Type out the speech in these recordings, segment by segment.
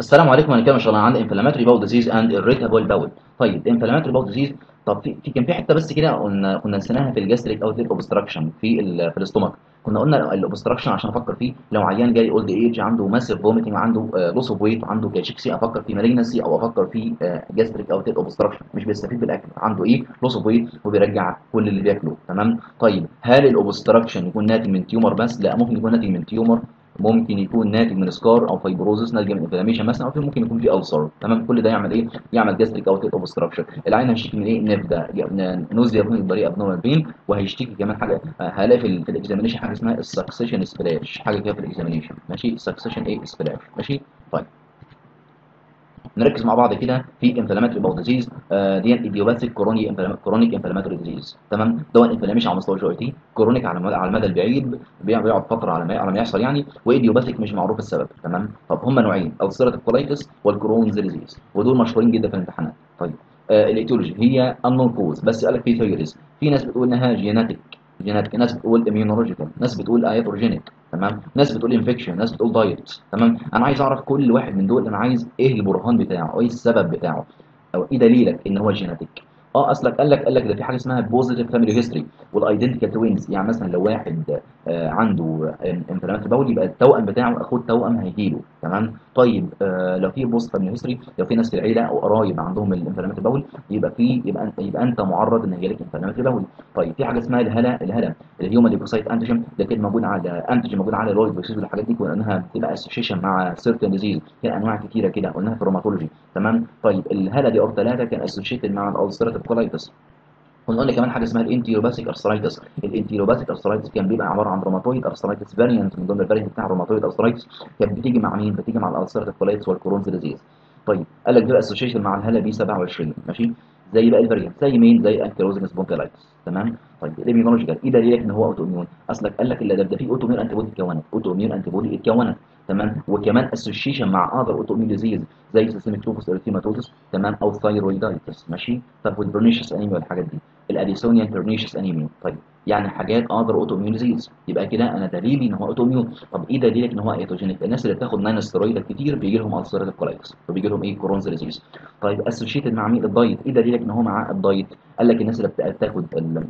السلام عليكم. هنتكلم إن شاء الله عن inflammatory bowel disease and irritable bowel طيب inflammatory bowel disease طب في, كان في حتة بس كده قلنا كنا نسيناها في ال gastric outlet obstruction في في ال stomach كنا قلنا ال obstruction عشان أفكر فيه لو عيان جاي old age عنده massive vomiting عنده loss of weight عنده cachexia أفكر في malignancy أو أفكر في gastric outlet obstruction مش بيستفيد بالأكل. عنده إيه؟ loss of weight وبيرجع كل اللي بياكله. تمام؟ طيب هل ال obstruction يكون ناتج من tumor بس؟ لا ممكن يكون ناتج من tumor ممكن يكون ناتج من scar أو fibrosis ناتج من inflammation مثلا أو ممكن يكون في ulcer. تمام؟ كل ده يعمل إيه؟ يعمل gastric outlet obstruction العيان هيشتكي من إيه؟ نبدا nausea بين الطريقة abdominal pain وهيشتكي كمان حاجة هلاقي في, في ال examination حاجة اسمها ال succussion splash حاجة كده في ال examination ماشي؟ ال succussion إيه splash ماشي؟ طيب. نركز مع بعض كده في inflammatory bowel disease دي idiopathic chronic chronic inflammatory disease تمام؟ ده inflammation على مستوى ال GIT chronic على المدى البعيد بيقعد فترة على ما على ما يحصل يعني و idiopathic مش معروف السبب. تمام؟ طب هم نوعين ulcerative colitis وال Crohn's disease ودول مشهورين جدا في الامتحانات. طيب آه ال etiology هي unknown cause بس قال لك في theories في ناس بتقول إنها genetic genetic ناس بتقول immunological ناس بتقول iatrogenic تمام؟ ناس بتقول infection ناس بتقول diet تمام؟ أنا عايز أعرف كل واحد من دول أنا عايز إيه البرهان بتاعه إيه السبب بتاعه؟ أو إيه دليلك إن هو genetic آه اصلك قال لك قال لك ده في حاجة اسمها positive family history وال identical twins يعني مثلا لو واحد آه عنده inflammatory bowel يبقى التوأم بتاعه أخوه التوأم هيجيله تمام؟ طيب آه لو في positive family history لو في ناس في العيلة أو قرايب عندهم ال inflammatory bowel يبقى في يبقى يبقى أنت معرض إن يجيلك inflammatory bowel طيب في حاجة اسمها ال HLA ال HLA ال human leukocyte antigen ده كده موجود على antigen موجود على الرويد فيسيس والحاجات دي وإنها بتبقى association مع certain disease في أنواع كتيرة كده قلناها في ال rheumatology تمام؟ طيب ال HLA DR ثلاثة كان associated مع ال ulcerative colitis قلنا كمان حاجة اسمها ال enteropathic arthritis. ال enteropathic arthritis كان بيبقى عبارة عن rheumatoid arthritis variant من ضمن ال variant بتاع ال rheumatoid arthritis كانت بتيجي مع مين؟ بتيجي مع ال ulcerative colitis وال Crohn's disease طيب قال لك دول association مع ال HLA B 27 ماشي؟ زي بقى ال variant زي مين؟ زي ankylosing spondylitis تمام؟ طيب ال immunological إيه دليلك إن هو autoimmune أصلك قال لك اللي ده في autoimmune antibody اتكونت. autoimmune antibody اتكونت. تمام؟ وكمان association مع other autoimmune disease زي systemic lupus erythematosus تمام؟ أو thyroiditis ماشي؟ طب وال pernicious anemia والحاجات دي. ال Addisonian pernicious anemia طيب يعني حاجات other autoimmune disease يبقى كده أنا دليلي إن هو autoimmune طب إيه دليلك إن هو iatrogenic الناس اللي بتاخد non-steroid كتير بيجي لهم ulcerative colitis وبيجي لهم إيه؟ Crohn's disease طيب associated مع مين؟ ال diet. إيه دليلك إن هو مع ال diet؟ قال لك الناس اللي بتاخد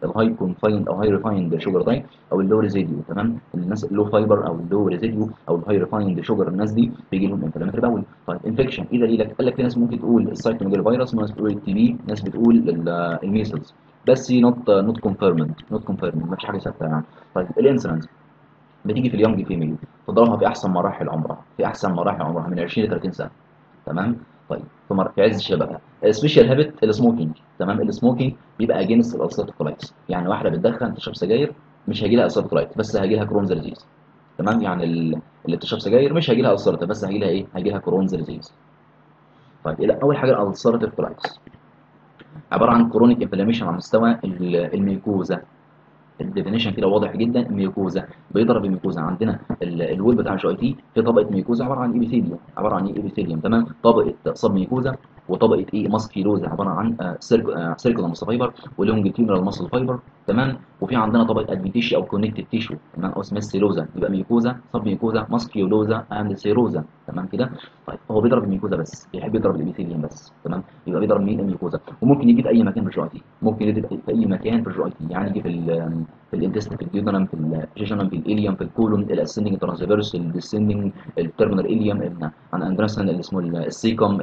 ال high confined أو high refined sugar diet أو ال low residue تمام؟ الناس ال low fiber أو ال low residue أو ال high refined sugar الناس دي بيجي لهم inflammatory bowel طيب infection إيه دليلك؟ قال لك في ناس ممكن تقول ال cytomegalovirus ناس بتقول ال TB ناس بتقول الـ measles. بس not not confirmed not confirmed ما فيش حاجة ثابتة يعني. طيب الـ incidence بتيجي في الـ young female تضربها في أحسن مراحل عمرها. في أحسن مراحل عمرها. من 20 ل 30 سنة. تمام؟ طيب. في, مر... في عز شبابها سبيشال هابت السموكينج تمام؟ السموكينج بيبقى against الـ ulcerative colitis يعني واحدة بتدخن تشرب سجاير مش هيجي لها ulcerative colitis بس هيجي لها Crohn's disease تمام؟ يعني اللي بتشرب سجاير مش هيجي لها ulcerative بس هيجي لها إيه؟ هيجي لها Crohn's disease طيب أول حاجة الـ ulcerative colitis عبارة عن chronic inflammation على مستوى الـ mucosa الـ definition كده واضح جدا mucosa بيضرب الميوكوزا عندنا الـ wall بتاع الـ GIT في طبقة mucosa عبارة عن epithelium عبارة عن إيه epithelium تمام؟ طبقة submucosa وطبقة إيه musculosa عبارة عن circular muscle fiber و longitudinal muscle fiber تمام؟ وفي عندنا طبقة adventitia أو connective tissue تمام؟ أو اسمها serosa يبقى mucosa submucosa musculosa and serosa. تمام كده؟ طيب هو بيضرب الـ mucosa بس بيحب يضرب الـ epithelium بس. تمام؟ يبقى بيضرب مين؟ الـ mucosa وممكن يجي في أي مكان في الـ GIT ممكن يجي في أي مكان في الـ GIT يعني يجي في في الـ intestine في الـ duodenum في الـ jejunum في الـ ileum في الكولون الاسندنج ترانسفيرس الديسندنج التيرمينال اليوم عن اندرسن اللي اسمه الـ cecum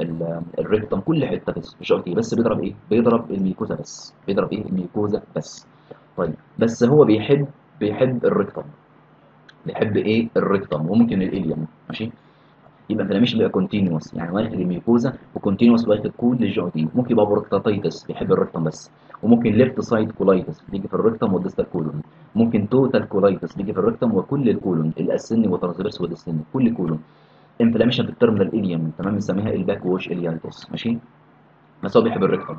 الـ rectum كل حتة في الـ GIT بس بيضرب إيه؟ بيضرب الـ mucosa بس. بيضرب إيه؟ الـ mucosa بس. طيب. بس هو بيحب بيحب الـ rectum بيحب إيه؟ الـ rectum وممكن الـ ileum. ماشي؟ يبقى inflammation بيبقى continuous يعني واخد الـ mucosa و continuous واخد كل تي ممكن يبقى proctitis بيحب الـ rectum بس. وممكن left side colitis بيجي في الـ rectum والـ distal colon ممكن total colitis بيجي في الـ rectum وكل الكولون الاسني والترانسفيرس والديسني كل colon inflammation في الـ terminal ileum تمام؟ بنسميها الـ backwash ileitis ماشي؟ بس هو بيحب الـ rectum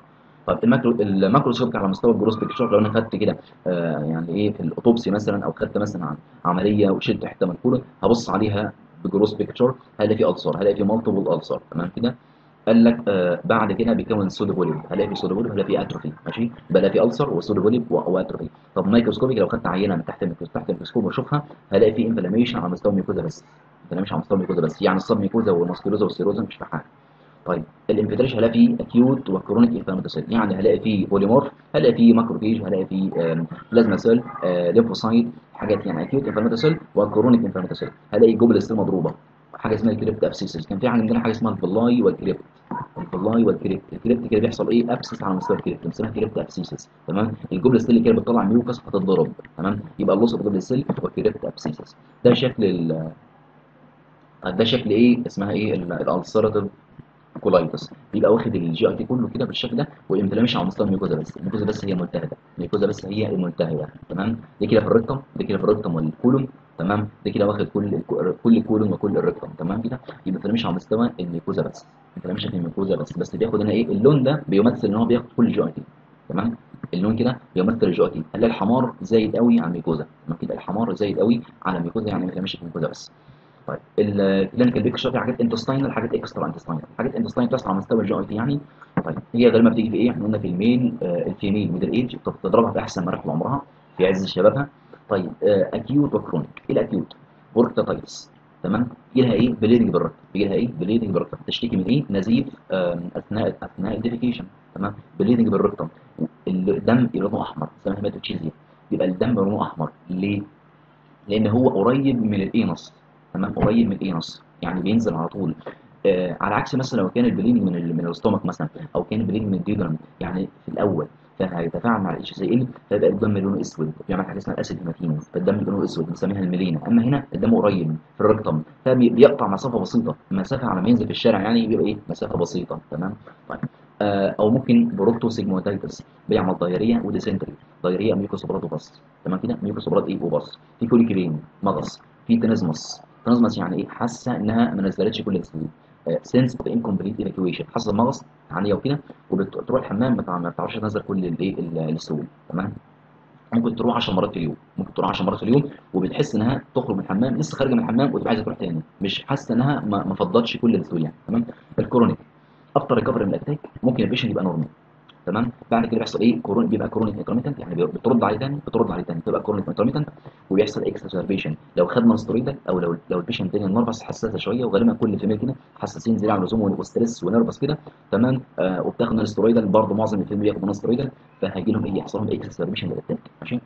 طب الـ macro الـ macroscope على مستوى الـ gross picture لو أنا خدت كده آه يعني إيه في الـ autopsy مثلا أو خدت مثلا عن عملية وشلت حتة من الـ colon هبص عليها بـ gross picture هلاقي في ulcer هلاقي في multiple ulcer تمام كده؟ قال لك آه بعد كده بيكون pseudopolyp هلاقي في pseudopolyp هلاقي في atrophy ماشي؟ بلاقي في ulcer و pseudopolyp و atrophy طب microscopic لو خدت عينة من تحت تحت الميكروسكوب واشوفها هلاقي في inflammation على مستوى الـ mucosa بس inflammation على مستوى الـ mucosa بس يعني الـ submucosa والـ musculosa والـ serosa مش في حاجة. طيب الـ infiltration هلاقي فيه acute و chronic inflammatory يعني هلاقي فيه polymorph هلاقي فيه macrophage هلاقي فيه plasma cell lymphocyte حاجات يعني acute inflammatory و chronic inflammatory هلاقي goblet cell مضروبه حاجة اسمها الـ crypt abscesses كان في عندنا حاجة اسمها الفلاي والكريبت الفلاي والكريبت الكريبت كده بيحصل إيه؟ abscess على مستوى الـ crypt بنسميها crypt abscesses تمام؟ الجوبل ستيل كده بتطلع mucus هتتضرب. تمام؟ يبقى الـ loss of goblet cell والـ crypt abscesses ده شكل ال ده شكل إيه؟ اسمها إيه؟ الـ ulcerative colitis. بيبقى واخد الـ GIT كله كده بالشكل ده و inflammation على مستوى الـ mucosa بس. الـ mucosa بس هي ملتهبة. الـ mucosa بس هي الملتهبه تمام؟ دي كده في الـ rectum دي كده في الـ rectum والـ colon. تمام؟ ده كده واخد كل كل colon وكل الـ rectum تمام كده؟ يبقى inflammation على مستوى الـ mucosa بس. inflammation في الـ mucosa بس. بس بياخد هنا إيه؟ اللون ده بيمثل إن هو بياخد كل GIT تمام؟ اللون كده بيمثل الـ GIT هنلاقي الحمار زايد قوي على الـ mucosa؟ كده. الحمار زايد قوي على الـ mucosa يعني inflammation في الـ mucosa بس. طيب الكلينيكال بيكشر في حاجات intestinal حاجات extra intestinal حاجات intestinal بتحصل على مستوى الـ GIT يعني. طيب هي غالبا بتيجي في إيه؟ إحنا قلنا في الـ male آه الـ female middle age بتضربها في أحسن مراحل عمرها في عز شبابها. طيب آه acute و chronic إيه الـ acute proctitis تمام؟ يجي لها إيه؟ bleeding per rectum يجي لها إيه؟ bleeding per rectum تشتكي من إيه؟ نزيف آه اثناء أثناء الـ defecation تمام؟ bleeding per rectum الدم لونه أحمر. اسمها hematochezia يبقى الدم لونه أحمر. ليه؟ لأن هو قريب من الـ anus تمام؟ قريب من الـ anus يعني بينزل على طول. آه على عكس مثلا لو كان الـ bleeding من من الـ stomach مثلا أو كان الـ bleeding من الـ duodenum يعني في الأول فهيتفاعل مع الاتش سي ال فيبقى الدم لونه أسود بيعمل حاجة اسمها الـ acid hematin فالدم لونه أسود بنسميها الـ melena. أما هنا الدم قريب في الـ rectum فبيقطع مسافة بسيطة. مسافة على ما ينزل في الشارع يعني بيبقى إيه؟ مسافة بسيطة تمام؟ طيب. آه أو ممكن proctosigmoiditis بيعمل دايرية وديسنتري دايرية mucus و blood و pus تمام كده؟ ميوكوسوبرات إيه؟ وبص في colicky pain مغص في tenesmus tenesmus يعني إيه حاسة إنها ما نزلتش كل الـ stool sense of incomplete evacuation حاسة المغص عاليه وكده وبتروح الحمام ما بتعرفش تنزل كل الايه السلوك تمام؟ ممكن تروح 10 مرات في اليوم. ممكن تروح 10 مرات في اليوم وبتحس إنها تخرج من الحمام لسه خارجة من الحمام وتبقى عايزة تروح تاني. مش حاسة إنها ما, فضتش كل السلوك يعني. تمام؟ الـ chronic after recovery من الـ attack ممكن الـ patient يبقى normal تمام؟ بعد كده بيحصل إيه؟ chron- بيبقى chronic intermittent يعني بترد عليه تاني بترد عليه تاني تبقى chronic intermittent وبيحصل exacerbation لو خد nonsteroidal أو لو لو الـ patient تاني الـ nervous حساسة شوية وغالبا كل female كده حساسين زيادة عن اللزوم و stress و nervous كده تمام؟ آه وبتاخد nonsteroidal برضه معظم الـ female بياخدوا nonsteroidal فهيجي لهم إيه؟ يحصل لهم exacerbation للـ attack ماشي؟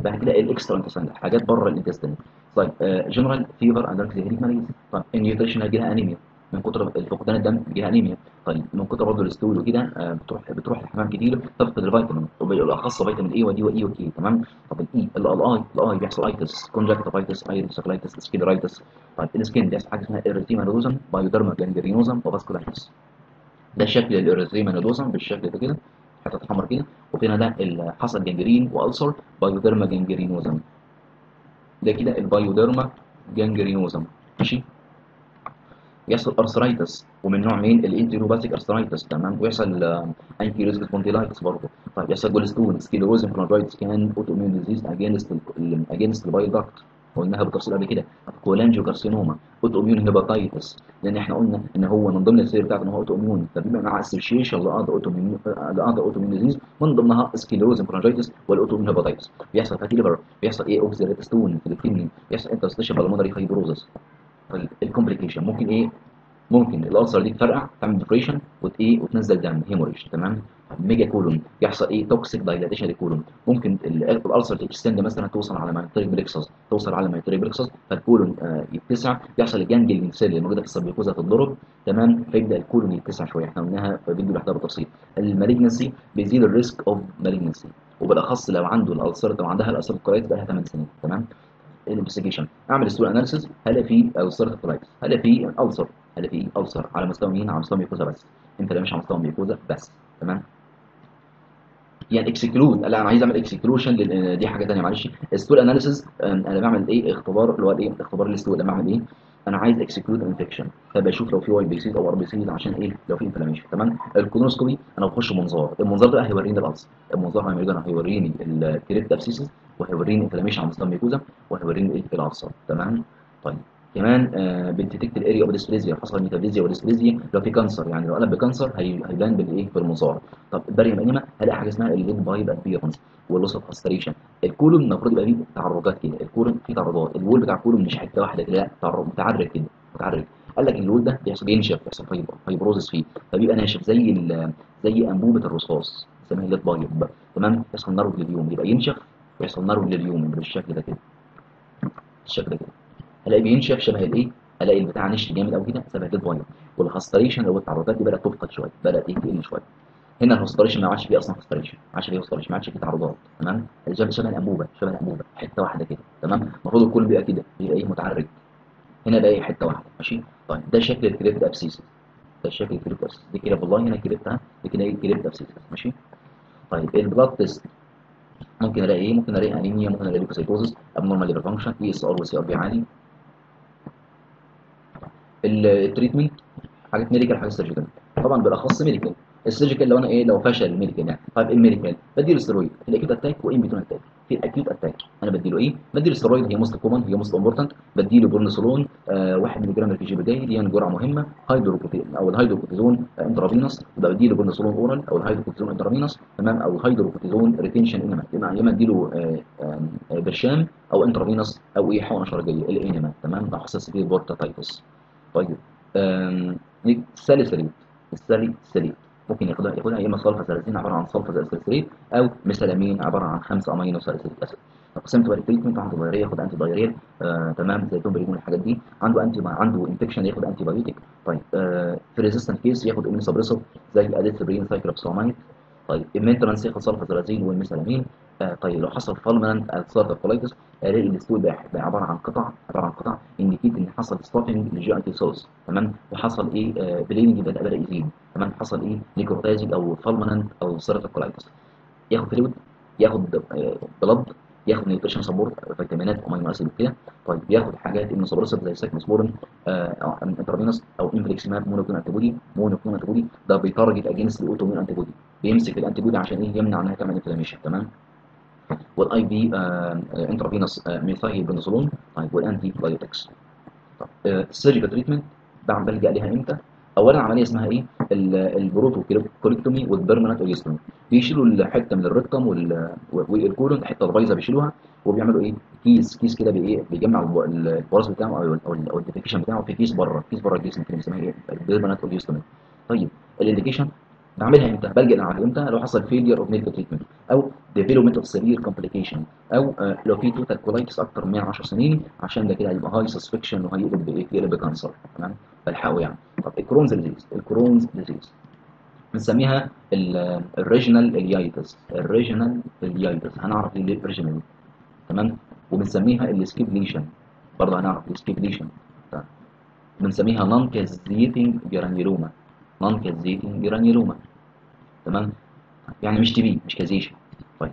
بعد كده الـ extra intestine حاجات بره الـ intestine طيب general fever and headache malaise طيب الـ nutrition هيجي لها انيميا من كتر فقدان الدم بيجيها أنيميا. طيب من كتر برضه الـ stool وكده آه بتروح بتروح الحمام كتير تفقد الفيتامين. وبالاخص فيتامين A و D و E و K تمام؟ طب الـ eye الـ eye الـ eye بيحصل iritis conjunctivitis episcleritis scleritis طيب الـ skin بيحصل حاجة اسمها erythema nodosum pyoderma gangrenosum و vasculitis ده شكل الـ erythema nodosum بالشكل ده كده حتة حمر كده وفينا ده حصل gangrene و ulcer pyoderma gangrenosum ده كده الـ pyoderma gangrenosum ماشي؟ يحصل arthritis ومن نوع مين؟ الـ enteropathic arthritis تمام؟ ويحصل ankylosing spondylitis برضه. طيب يحصل gallstone sclerosing cholangitis كان autoimmune disease against against ال bile duct قلناها بالتفصيل قبل كده. cholangiocarcinoma autoimmune hepatitis لأن إحنا قلنا إن هو من ضمن ال theory بتاعته إن هو autoimmune فبيبقى مع association ل other autoimmune auto disease من ضمنها sclerosing cholangitis وال autoimmune hepatitis بيحصل fatty liver بيحصل إيه oxalate stone في ال kidney بيحصل interstitial pulmonary fibrosis ال complication ممكن إيه؟ ممكن ال ulcer دي تفرقع تعمل perforation وت إيه؟ وتنزل دم hemorrhage تمام؟ megacolon. يحصل إيه؟ toxic dilatation لل colon. ممكن ال ulcer ت extend مثلا توصل على myenteric plexus توصل على myenteric plexus فال colon آه يتسع. يحصل ال ganglion cell اللي موجودة في ال submucosa تتضرب تمام؟ فيبدأ ال colon يتسع شوية. إحنا قلناها في فيديو لوحدها بالتفصيل ال malignancy بيزيد ال risk of malignancy وبالأخص لو عنده ال ulcer لو عندها ال ulcer colitis بقى لها 8 سنين تمام؟ ال investigation أعمل stool analysis هل في ulcer colitis هل في ulcer؟ هل في ulcer؟ على مستوى مين؟ على مستوى mucosa بس. أنت مش على مستوى mucosa بس. تمام؟ يعني exclude لا أنا عايز أعمل exclusion لأن دي حاجة ثانية معلش. ال stool analysis أنا بعمل إيه؟ اختبار. اللي هو إيه؟ اختبار ال stool لما بعمل إيه؟ أنا عايز exclude infection فبشوف لو في WBCs أو RBCs عشان إيه؟ لو في inflammation تمام؟ ال colonoscopy أنا بخش منظار. المنظار ده هيوريني ال ulcer المنظار هيوريني ال crypt abscess وهيوريني inflammation على مستوى ال mucosa وهيوريني إيه ال ulcer تمام؟ طيب. كمان آه بت detect ال area of dysplasia حصل metaplasia و dysplasia لو في cancer يعني لو قلب ب cancer هي- هيبان بالايه؟ بالمظاهر طب ال barium enema هلاقي حاجة اسمها ال lead pipe appearance وال loss of haustration ال colon المفروض يبقى فيه تعرجات كده. ال colon فيه تعرجات ال wall بتاع ال colon مش حتة واحدة كده لا تعرج متعرج كده متعرج قال لك ال wall ده بيحصل بينشف بيحصل fiber fibrosis فيه. فبيبقى ناشف زي زي أنبوبة الرصاص اسمها ال lead pipe تمام؟ يحصل narrow lumen يبقى ينشف ويحصل narrow lumen بالشكل ده كده. الشكل ده كده. ألاقي بينشف شبه الإيه؟ ألاقي البتاع نشف جامد قوي كده شبه ال lead pipe وال haustration أو التعرجات دي بدات تفقد شوية بدات إيه تقل شوية. هنا ال haustration ما عادش فيه أصلا haustration ما عادش فيه haustration ما عادش فيه تعرجات تمام؟ شبه شبه الأنبوبة شبه الأنبوبة حتة واحدة كده تمام؟ المفروض الكل بيبقى كده بيبقى إيه؟ متعرج. هنا بقى إيه؟ حتة واحدة ماشي؟ طيب ده شكل ال crypt abscess ده شكل ال crypt abscess دي كده والله هنا crypt ها دي كده إيه؟ crypt abscess ماشي؟ طيب ال blood test. ممكن ألاقي إيه؟ ممكن ألاقي انيميا ممكن ألاقي leukocytosis abnormal liver function ESR و CRP عالي. ال treatment حاجات medical حاجات surgical طبعا بالأخص medical ال surgical لو أنا إيه لو فشل ال medical يعني طيب ال medical بديله steroid ال acute attack وان between attack. في ال acute attack. أنا بديله إيه؟ بديله ستيرويد هي most common هي most important بديله بورنسولون آه 1 ملي جرام per kg per day دي جرعة مهمة. هيدروكورتيزون أو ال hydrocortisone intravenous يبقى بديله prednisolone oral أو ال hydrocortisone intravenous تمام؟ أو ال hydrocortisone retention enema يا اما اديله آه آه برشام أو intravenous أو إيه حقنة شرجيه ال enema تمام؟ لو حصل severe proctitis طيب ال salicylate ال salicylate ممكن ياخدها ياخدها يا اما صلفه ساليسين عبارة عن sulfa salicylate أو mesalamine عبارة عن 5 aminosalicylic acid symptomatic بقى treatment عنده diarrhea ياخد antidiarrhea آه تمام زي البريمون الحاجات دي. عنده anti عنده infection ياخد antibiotic طيب آه في resistant case ياخد immunosuppressor زي ال azathioprine cyclophosphamide طيب المينترنس ياخد صلفه ساليسين والمسلامين آه طيب لو حصل فالمنت السارتر كولايتس الاقي الستول بقى عبارة عن قطع عبارة عن قطع انديكيت إن حصل اي تي سورس تمام؟ وحصل إيه؟ آه بلينج بدا بدا يزيد تمام؟ حصل إيه؟ نيكروتايزنج أو فالمنت أو سارتر كولايتس ياخد فلويد ياخد آه بلد ياخد نيوتريشن سبورت فيتامينات أمينو أسيد كده طيب ياخد حاجات امينو سبورسيف زي سايكلوسبورين آه انترافينوس أو انفليكسيماب مونوكلون أنتيبودي مونوكلون أنتيبودي ده بيتارجت اجينست الاوتومين أنتيبودي بيمسك ال antibody عشان إيه؟ يمنع انها تعمل inflammation تمام؟ وال IV intravenous methylprednisolone طيب وال antibiotics ال surgical treatment بلجأ ليها إمتى؟ اولا عملية اسمها إيه؟ ال proctocolectomy وال permanent ileostomy بيشيلوا الحتة من ال rectum وال colon الحته البايظه بيشيلوها وبيعملوا إيه؟ كيس كيس كده بايه بيجمع البراز بتاعه أو ال defecation بتاعه في كيس بره. كيس بره الجسم كده بنسميها إيه؟ ال permanent ileostomy طيب ال indication بعملها إمتى؟ بلجأ لها إمتى؟ لو حصل failure of medical treatment أو development of severe complication أو آه لو في total colitis أكتر من 10 سنين عشان ده كده هيبقى high suspicion وهيقلب بإيه؟ يقلب ب cancer تمام؟ فالحقوا يعني. طب ال Crohn's disease ال Crohn's disease بنسميها ال regional ileitis ال regional ileitis هنعرف ليه ال regional تمام؟ وبنسميها ال skip lesion برضه هنعرف ال skip lesion بنسميها non-caseating granuloma non-caseating granuloma تمام؟ يعني مش TB مش caseation طيب.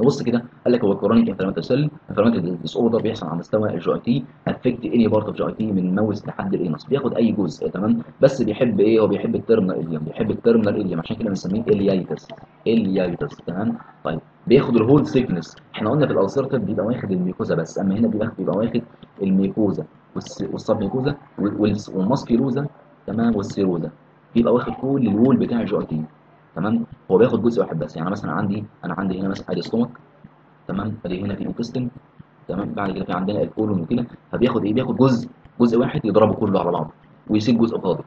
نبص كده قال لك هو ال chronic inflammatory سيل inflammatory disorder بيحصل على مستوى ال GIT affect any part of GIT من ال mouth لحد ال anus بياخد أي جزء تمام؟ بس بيحب إيه؟ هو بيحب ال terminal ileum بيحب ال terminal ileum عشان كده بنسميه ileitis. ileitis تمام؟ طيب. بياخد ال whole thickness إحنا قلنا في ال ulcerative بيبقى واخد ال mucosa بس أما هنا بيبقى بيبقى واخد ال mucosa. وال submucosa وال muscularis تمام وال serosa بيبقى واخد كل ال wall بتاع ال GIT. تمام؟ هو بياخد جزء واحد بس. يعني مثلا عندي أنا عندي هنا مثلا ادي stomach تمام؟ أدي هنا في intestine تمام؟ بعد كده في عندنا ال colon وكده. فبياخد إيه؟ بياخد جزء جزء واحد يضربه كله على بعضه ويسيب جزء فاضي.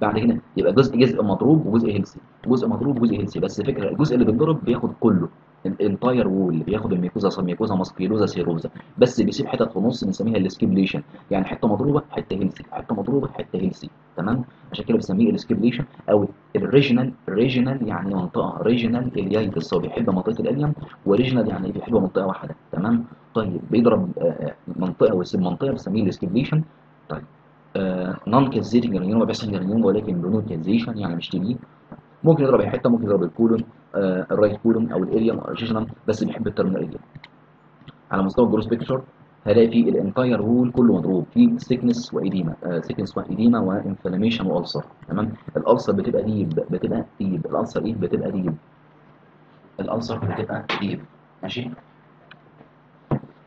بعد كده يبقى جزء جزء مضروب وجزء healthy جزء مضروب وجزء healthy بس الفكرة الجزء اللي بيتضرب بياخد كله. ال entire wall بياخد ال mucosa submucosa muscularis serosa. بس بيسيب حتت في النص بنسميها ال skip lesion يعني حتة مضروبة حتة healthy حتة مضروبة حتة healthy تمام؟ عشان كده بنسميه ال skip lesion أو ال regional regional يعني منطقة. regional ileitis هو بيحب منطقة ال ileum و regional يعني بيحب منطقة واحدة. تمام؟ طيب بيضرب منطقة ويسيب منطقة بنسميه ال skip lesion طيب non caseating granuloma بيحصل granuloma ولكن بدون caseation يعني مش TB ممكن يضرب أي حتة ممكن يضرب ال colon آه ال right colon أو ال jejunum بس بيحب ال terminal ileum على مستوى ال gross picture هلاقي فيه ال entire wall كله مضروب فيه سيكنس وايديما سيكنس وايديما وانفلاميشن والسر تمام؟ ال ulcer بتبقى deep بتبقى deep ال ulcer إيه؟ بتبقى deep ال ulcer بتبقى deep ماشي؟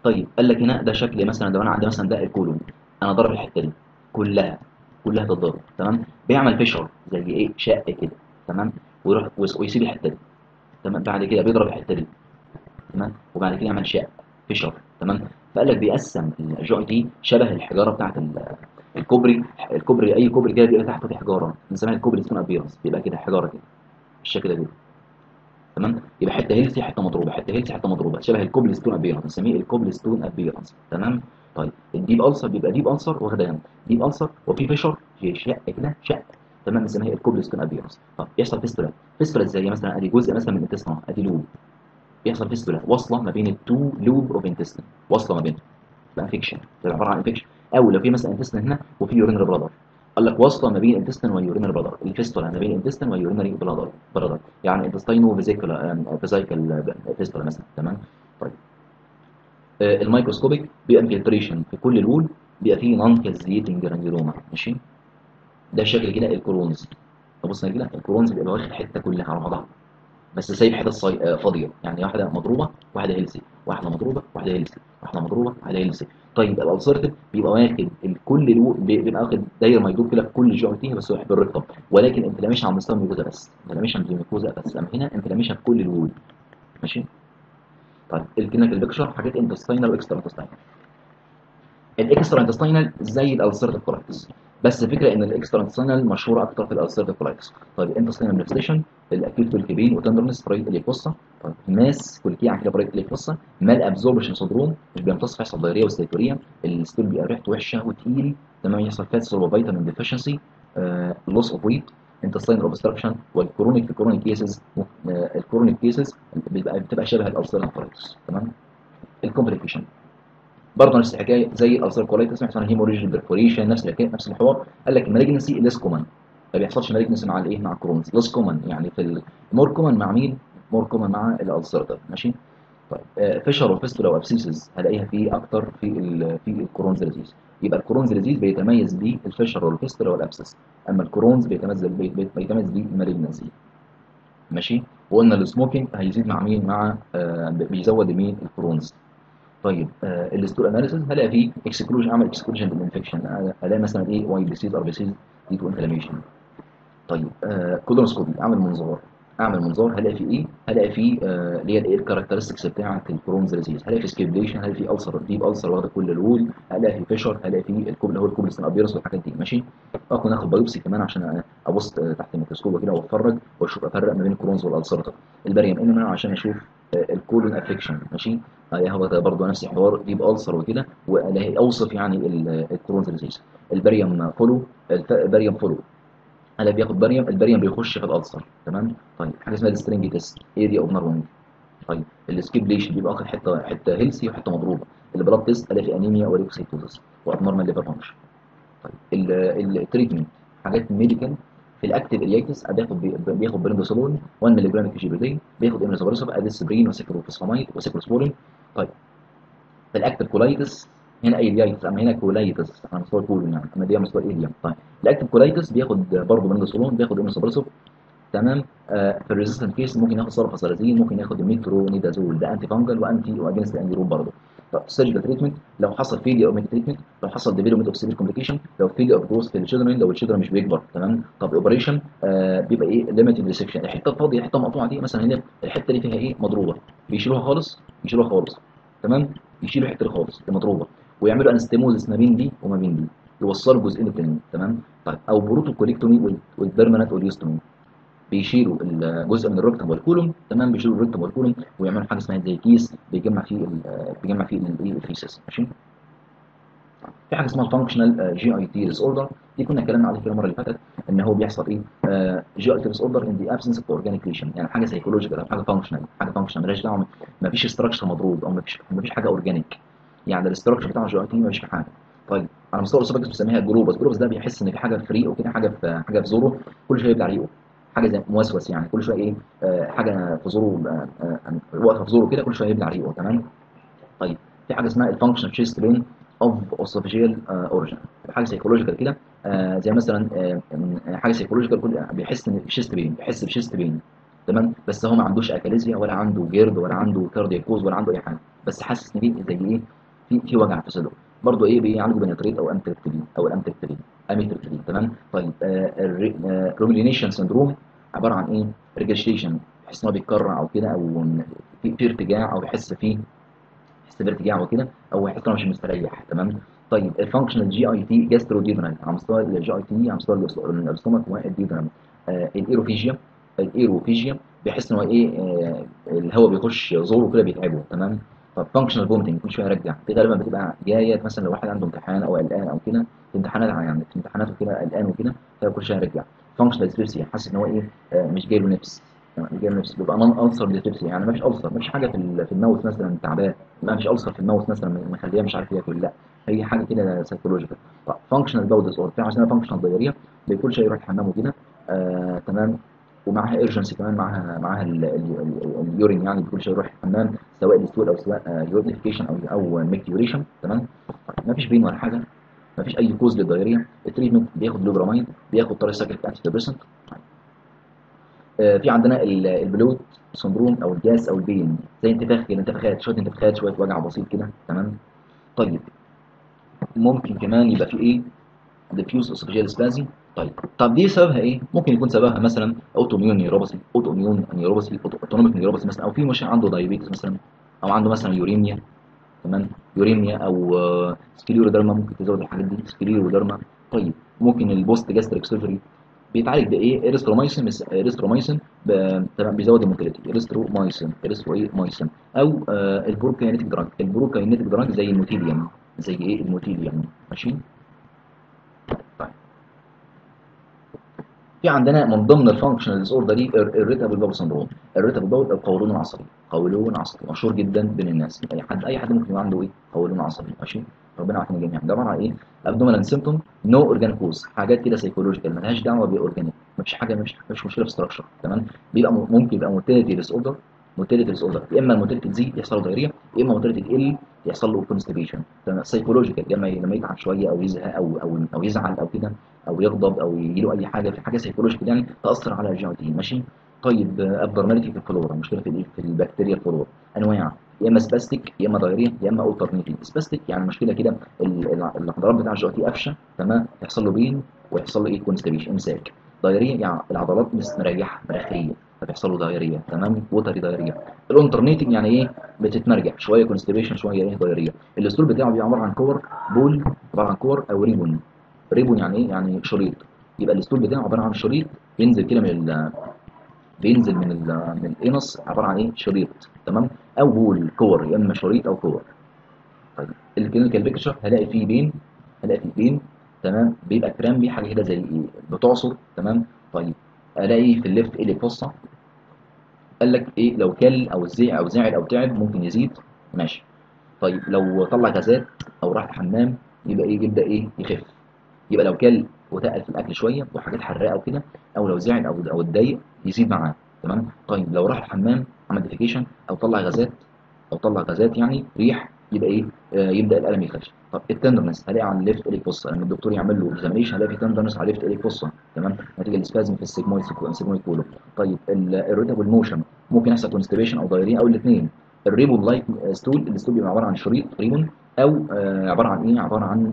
طيب قال لك هنا ده شكل مثلا لو أنا عندي مثلا ده ال colon. أنا ضرب الحتة دي كلها كلها تتضرب تمام؟ بيعمل fissure زي إيه؟ شق كده. تمام؟ ويروح ويس- ويسيب الحتة دي تمام؟ بعد كده بيضرب الحتة دي تمام؟ وبعد كده يعمل شق fissure تمام؟ فقال لك بيقسم ال GIT شبه الحجارة بتاعت ال- الكوبري الكوبري أي كوبري كده بيبقى تحته في حجارة بنسميها ال cobblestone appearance بيبقى كده حجارة كده بالشكل ده تمام؟ يبقى حتة healthy حتة مضروبة حتة healthy حتة مضروبة شبه ال cobblestone appearance بنسميه ال cobblestone appearance تمام؟ طيب ال deep ulcer بيبقى deep ulcer واخده جنب deep ulcer وفي fissure في شق كده شق. تمام بنسميها ال cobblestone appearance طب يحصل fistula fistula زي مثلا؟ أدي جزء مثلا من ال intestine أدي loop. يحصل fistula واصله ما بين ال two loop of intestine. واصله ما بينهم. تبقى infection تبقى عبارة عن infection أو لو في مثلا intestine هنا وفي urinary bladder. قال لك واصله ما بين intestine و urinary bladder. ال fistula ما بين intestine و urinary bladder. bladder. يعني intestino vesicular vesical fistula مثلا. تمام؟ طيب. آه، ال microscopic بيبقى infiltration في كل ال wall بيبقى فيه non caseating granuloma ماشي؟ ده شكل كده ال Crohn's تبص كده ال Crohn's بيبقى واخد حتة كلها على بعضها بس سايب حتة صي... آه، فاضية. يعني واحدة مضروبة واحدة healthy واحدة مضروبة واحدة healthy واحدة مضروبة واحدة healthy طيب ال ulcerative بيبقى واخد الكل ألو... بي- بيبقى واخد دايره ما يدور كده في كل تي بس واحد بالرقم ولكن inflammation على مستوى ال mucosa بس. inflammation في ال mucosa بس. أما هنا inflammation في كل ال wall ماشي؟ طيب ال clinical picture حاجات intestinal و extra intestinal ال extra intestinal زي ال ulcerative colitis بس الفكرة إن ال extra intestinal مشهوره أكتر في ال ulcerative colitis طيب الانتستينال مانيفستيشن الاكيوت والكبين وتندرنس برايت اليكوسا طيب mass colicky عن كده في right iliac fossa malabsorption syndrome مش بيمتص يحصل diarrhea و steatorrhea ال stool بيبقى ريحته وحشة وتقيل. تمام يحصل fats و vitamin deficiency. loss of weight intestinal obstruction. وال chronic في chronic cases ال chronic cases بتبقى شبه ال ulcerative colitis تمام؟ ال complication برضه نفس الحكاية زي ال ulcerative colitis بيحصل hemorrhage perforation نفس الحكاية نفس الحوار. قال لك المالجنسي ليس كومن ما بيحصلش مالجنسي مع الإيه؟ مع ال Crohn's less common يعني في ال more common مع مين؟ more common مع ال ulcerative ماشي؟ طيب. fissure و fistula و abscess هلاقيها في أكتر في ال في ال Crohn's disease يبقى الكرونز ديزيز بيتميز بيه الفيشر والفيستولا والابسس أما الكرونز بيتميز بي- بي- بيتميز بيه ال malignancy ماشي؟ وقلنا ال smoking هيزيد مع مين؟ مع آه بيزود مين؟ ال Crohn's طيب آه ال stool analysis هلاقي فيه exclusion اعمل exclusion بال infection هلاقي مثلا إيه واي بي سيز ار بي سيز دي تو انفلاميشن طيب آه colonoscopy اعمل منظار. أعمل منظار هلاقي فيه إيه؟ هلاقي فيه آه، اللي هي ال characteristics بتاعة ال Crohn's disease هلاقي فيه skip lesion هلاقي فيه ulcer deep ulcer واخده كل ال wall هلاقي فيه fissure هلاقي فيه ال cobble اللي هو ال cobblestone appearance والحاجات دي. ماشي؟ ممكن أخد بايوبسي كمان عشان أبص تحت الميكروسكوب كده وأتفرج وأشوف أفرق ما بين الكرونز والالسر البريم انما عشان أشوف آه، الكولون افكشن ماشي؟ هي هو برضه نفس الحوار ديب السر وكده واوصف يعني ال- الكرونز ديزيز البريم فولو البريم فولو هلا بياخد بريم البريم بيخش في الألسر تمام؟ طيب حاجة اسمها السترينج تيست اريا اوف نارونج طيب السكيبليشن بيبقى واخد حتة حتة هيلسي وحتة مضروبة. البلاد تيست ألاقي في انيميا وليكوسيتوزس وابنورمال ليفر فانكشن طيب التريتمنت حاجات ميديكال في الاكتيف الياكتس بياخد بياخد بريندوسولون 1 ملي جرام كي بي بياخد امينوسابرسوف اديسبرين وسيكلوفوسفامايد وسيكلوسبورين. طيب في الاكتيف كولايتس هنا ايليايتس اما هنا كولايتس على مستوى الكولون يعني اما دي مستوى الايليا طيب الأكتيف كولايتس بياخد برضه بريندوسولون بياخد امينوسابرسوف تمام؟ آه في الريزيستنت كيس ممكن ياخد سلفاسالازين ممكن ياخد ميترونيدازول ده انتي فانجل وانتي واجنست الانديروب برضه. طب ال surgical treatment لو حصل failure of treatment لو حصل development of severe complication لو failure of growth في ال children لو ال children مش بيكبر. تمام؟ طب operation آه بيبقى إيه؟ limited resection الحتة الفاضية الحتة المقطوعة دي مثلا هنا الحتة اللي فيها إيه؟ مضروبة. بيشيلوها خالص؟ يشيلوها خالص. تمام؟ يشيلوا الحتة اللي خالص المضروبة. ويعملوا anastomosis ما بين دي وما بين دي يوصلوا جزئين التانيين تمام؟ طيب أو proctocolectomy وال permanent ileostomy بيشيلوا الجزء من ال rectum وال colon تمام؟ بيشيلوا ال rectum وال colon ويعملوا حاجة اسمها زي كيس بيجمع فيه بيجمع فيه ال feces ماشي؟ في حاجة اسمها ال functional GIT disorder دي كنا اتكلمنا عليه في المرة اللي فاتت إن هو بيحصل إيه؟ GIT disorder in the absence of organic lesion يعني حاجة psychological حاجة functional حاجة functional مالهاش دعوة ما فيش structure مضروب أو ما فيش ما فيش حاجة organic يعني ال structure بتاع ال GIT ما فيش حاجة. طيب على مستوى ال esophagus بنسميها globus globus ده بيحس إن في حاجة في ريقه كده حاجة في حاجة في زوره كل شوية يبلع ريقه. حاجة زي موسوس يعني كل شوية إيه آه حاجة في زوره آه آه واقفة في زوره كده كل شوية يبلع ريقه تمام؟ طيب في حاجة اسمها ال functional chest pain of esophageal origin حاجة psychological كده زي مثلا حاجة psychological كل بيحس إن chest pain بيحس ب chest pain تمام؟ بس هو ما عندوش achalasia ولا عنده GERD ولا عنده cardiac cause ولا عنده أي حاجة. بس حاسس إن في زي إيه في في وجع في صدره برضه إيه بيعالجوا ب nitrate أو amitriptyline أو ال amitriptyline amitriptyline تمام؟ طيب ال rumination syndrome عبارة عن إيه؟ ريجستيشن بحيث إن هو بيتكرر أو كده أو في, ارتجاع أو بيحس فيه يحس بارتجاع وكده أو يحس انه مش مستريح. تمام؟ طيب ال functional GIT gastroduodenal على مستوى ال GIT على مستوى ال stomach وال duodenal آه ال aerophagia ال aerophagia بيحس إن هو إيه؟ آه الهواء بيخش زوره كده بيتعبه. تمام؟ طب functional vomiting كل شوية يرجع دي غالبا بتبقى جاية مثلا لو واحد عنده امتحان أو قلقان أو كده امتحانات يعني في امتحاناته كده قلقان وكده فكل شوية يرجع functional dyspepsia حاسس إن هو إيه؟ آه مش جاي له نفس مش جاي له نفس. بيبقى non ulcer dyspepsia يعني ما فيش ulcer ما فيش حاجة في في ال mouth مثلا تعبان. ما فيش ulcer في ال mouth مثلا مخليه مش عارف ياكل لا. هي حاجة كده psychological functional disorder في عشان functional diarrhea بكل شوية يروح الحمام وكده. آه تمام. ومعاها urgency كمان معاها معاها ال urine يعني بكل شوية يروح الحمام سواء stool أو سواء urination أو أو micturition تمام؟ ما فيش pain ولا حاجة ما فيش أي cause لل diarrhea ال treatment بياخد لوبرامين بياخد tricyclic antidepressant آه في عندنا ال bloat syndrome أو الجاس أو ال pain زي انتفاخ كده انتفاخات شوية انتفاخات شوية وجع بسيط كده تمام؟ طيب ممكن كمان يبقى في إيه؟ diffuse esophageal spasm طيب. طب دي سببها إيه؟ ممكن يكون سببها مثلا autoimmune neuropathy autoimmune neuropathy autonomic neuropathy مثلا أو في مش عنده diabetes مثلا أو عنده مثلا uremia تمام؟ uremia أو scleroderma ممكن تزود الحاجات دي scleroderma طيب ممكن ال post gastric surgery بيتعالج بإيه؟ erythromycin erythromycin تمام بيزود ال motility erythromycin erythro إيه mycin أو آه ال prokinetic drug ال prokinetic drug زي ال Motilium زي إيه؟ ال Motilium. ماشي طيب في عندنا من ضمن ال functional disorder دي ال irritable bowel syndrome ال irritable bowel القولون العصبي قولون عصبي. مشهور جدا بين الناس. أي حد أي حد ممكن يبقى عنده إيه؟ قولون عصبي. ماشي؟ ربنا يعافينا جميعا. ده عبارة إيه؟ abdominal symptom no organic cause حاجات كده psychological مالهاش دعوة ب organic. مفيش حاجة مش مشكلة في structure تمام؟ بيبقى ممكن يبقى motility disorder motility disorder يا إما ال motility تزيد يحصل له diarrhea يا إما motility تقل يحصل له constipation psychological لما لما يتعب شوية أو يزهق أو أو أو يزعل أو كده أو يغضب أو يجي له أي حاجة في حاجة psychological يعني تأثر على ال GIT ماشي؟ طيب abnormality في الفلورا مشكلة في الايه في البكتيريا الفلورا. أنواع يا إما spastic يا إما diarrhea يا إما alternative spastic يعني مشكلة كده العضلات بتاع ال GIT قفشة تمام؟ يحصل له pain ويحصل له إيه؟ constipation إمساك. diarrhea يعني العضلات مش مريحة مرخية. فبيحصل له تمام؟ watery diarrhea ال alternative يعني إيه؟ بتتمرجح شوية constipation شوية إيه diarrhea ال stool بتاعه بيبقى عبارة عن كور ball عبارة عن كور أو ribbon. ribbon يعني إيه؟ يعني شريط. يبقى ال stool بتاعه عبارة عن شريط بينزل كده من بينزل من ال من ال anus عبارة عن إيه؟ شريط. تمام؟ أو ball كور يا إما شريط أو كور. طيب ال clinical picture هلاقي فيه pain هلاقي فيه pain تمام؟ بيبقى crampy حاجة كده زي إيه بتعصر. تمام؟ طيب. ألاقي في ال left iliac fossa قال لك إيه؟ لو كل أو زعل أو زعل أو تعب ممكن يزيد. ماشي. طيب لو طلع غازات أو راح الحمام يبقى إيه؟ يبدأ إيه؟ يخف. يبقى لو كل وتقل في الأكل شوية وحاجات حراقة وكده أو لو زعل أو أو اتضايق يزيد معاه. تمام؟ طيب لو راح الحمام عمل defecation أو طلع غازات أو طلع غازات يعني ريح يبقى إيه؟ آه يبدأ الألم يخش طب ال tenderness هلاقي على ال left iliac fossa لما الدكتور يعمل له examination هلاقي في tenderness على ال left iliac fossa تمام؟ نتيجة ال spasm في ال sigmoid ال sigmoid colon طيب ال irritable motion ممكن يحصل constipation أو diarrhea أو الاثنين. ال ribbon like stool ال stool بيبقى عبارة عن شريط ribbon أو آه عبارة عن إيه؟ عبارة عن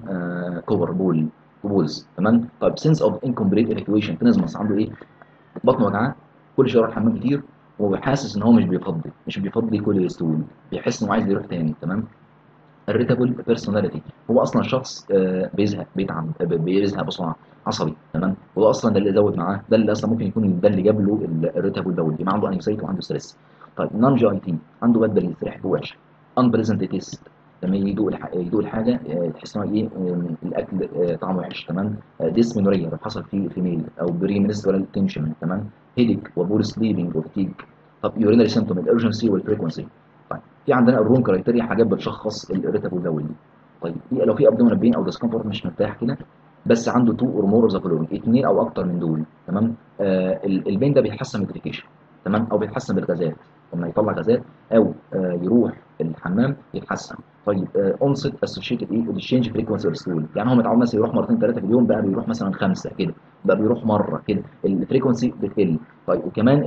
كور ball balls تمام؟ طيب sense of incomplete evacuation tenesmus عنده إيه؟ بطنه وجعاه كل شوية يروح الحمام كتير وحاسس إن هو مش بيفضي مش بيفضي كل ال stool بيحس إنه عايز يروح تاني. تمام؟ ال irritable personality هو أصلا شخص آه بيزهق بيتعب بيزهق بسرعة عصبي تمام؟ هو أصلا ده اللي زود معاه ده اللي أصلا ممكن يكون ده اللي جاب له ال irritable bowel يبقى عنده anxiety وعنده stress طيب non GIT عنده bad breath ريحته وحشه unpleasant taste لما يدوق. يدوق الحاجة تحس إن إيه الأكل طعمه وحش تمام؟ dysmenorrhea لو حصل فيه female أو premenstrual tension تمام؟ headache و poor sleeping و fatigue طب urinary symptom ال urgency وال frequency في عندنا ال Rome criteria حاجات بتشخص ال irritable bowel دي. طيب لو في abdominal pain أو discomfort مش مرتاح كده بس عنده two or more اثنين أو أكتر من دول تمام؟ آه ال pain ده بيتحسن بال defecation تمام؟ أو بيتحسن بالغازات لما يطلع غازات أو آه يروح الحمام يتحسن. طيب onset associated إيه؟ وال change frequency stool يعني هو متعود مثلا يروح مرتين ثلاثة في اليوم بقى بيروح مثلا خمسة كده بقى بيروح مرة كده. ال frequency بتقل. طيب وكمان